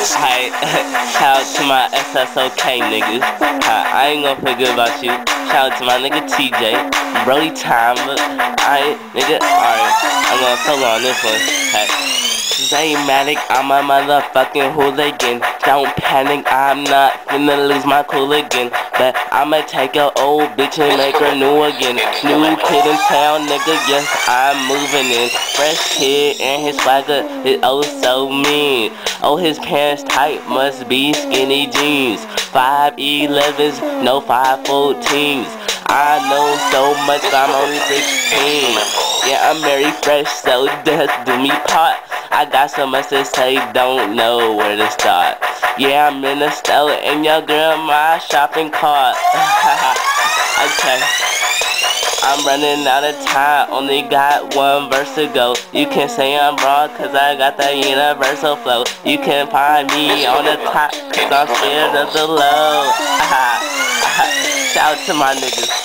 Hi, shout out to my SSOK niggas. I ain't gonna forget about you. Shout out to my nigga TJ. Brody time, but I nigga, alright. I'm gonna solo on this one. Hi. Zaymatic, I'm a motherfucking hooligan. Don't panic, I'm not finna lose my cool again. But I'ma take a old bitch and make her new again. New kid in town, nigga, yes, I'm moving in. Fresh kid and his swagger is oh so mean. Oh, his pants tight, must be skinny jeans. 5'11s, no 5'14s. I know so much, I'm only 16. Yeah, I'm very fresh, so just do me part. I got so much to say, don't know where to start. Yeah, I'm in a store and your my shopping cart. okay. I'm running out of time, only got one verse to go. You can say I'm wrong, cause I got that universal flow. You can find me on the top, cause I'm scared of the low. Shout out to my niggas.